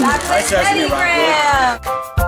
Dr. Teddy Graham.